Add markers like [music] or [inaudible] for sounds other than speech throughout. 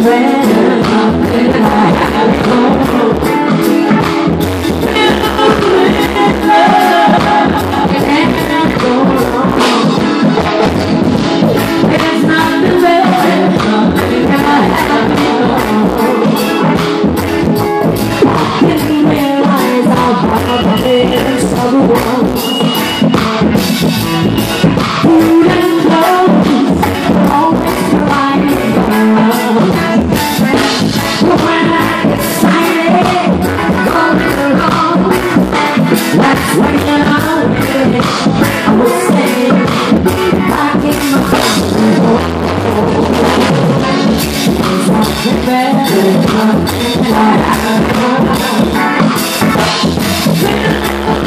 Thank you.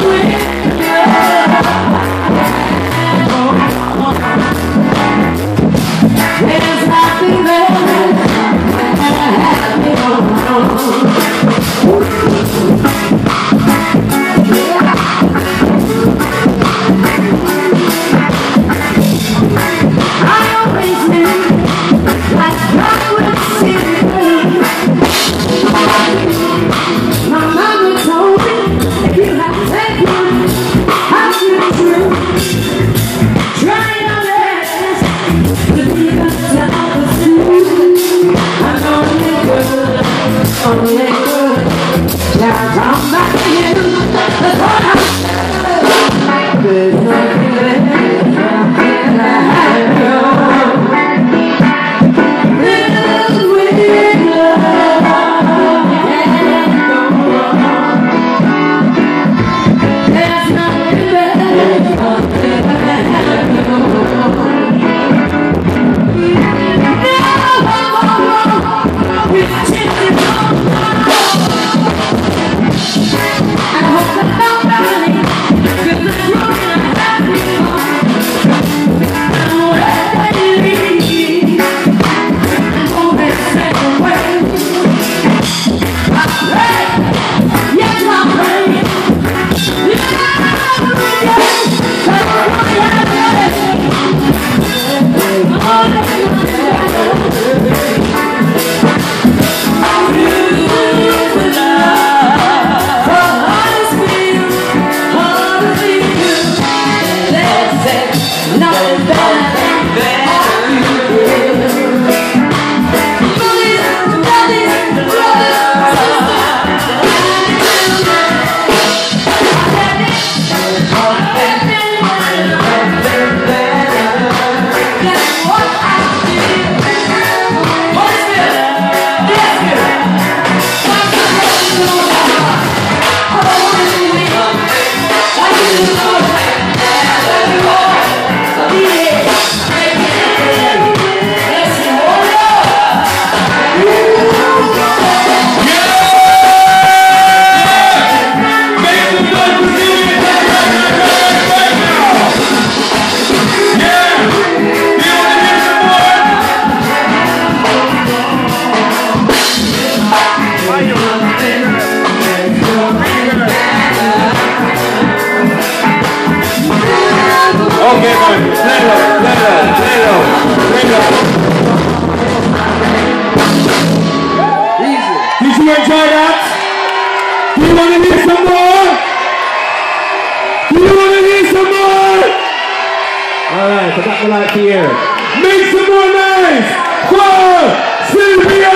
away. that will like. Make some more noise for CBS!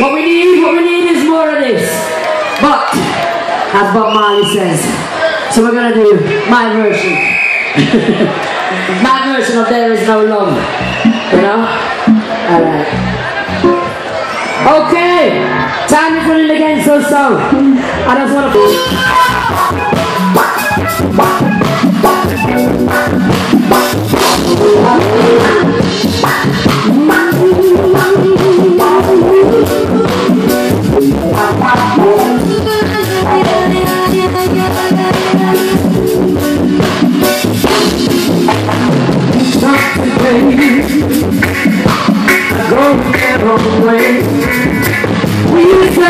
What we need, what we need is more of this. But, as Bob Marley says, so we're gonna do my version. [laughs] my version of There Is No Love. You know? Alright. Okay, time to put it again so so. I just want to.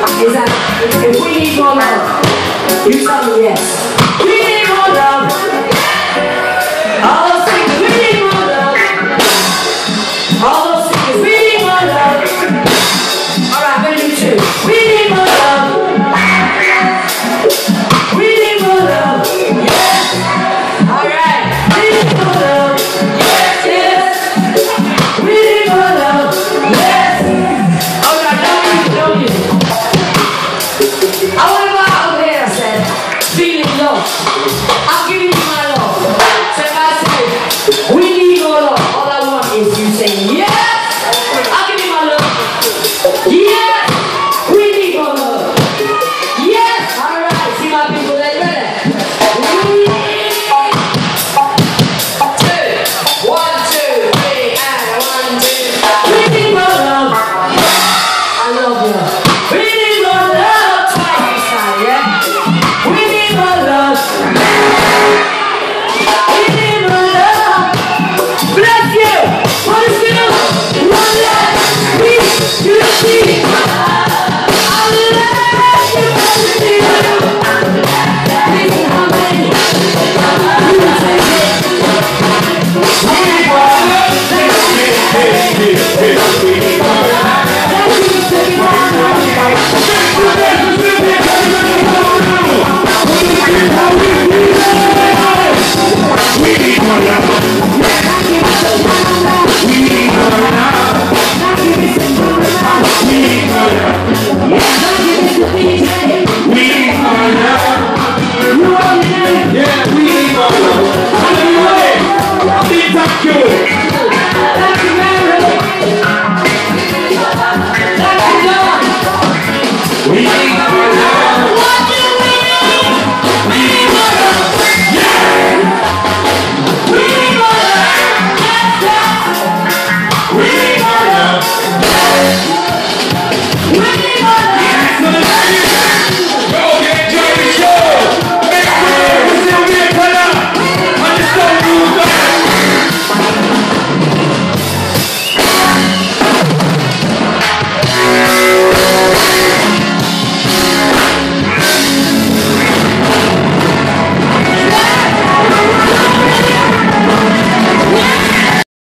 Yeah, we need more love. you I'll be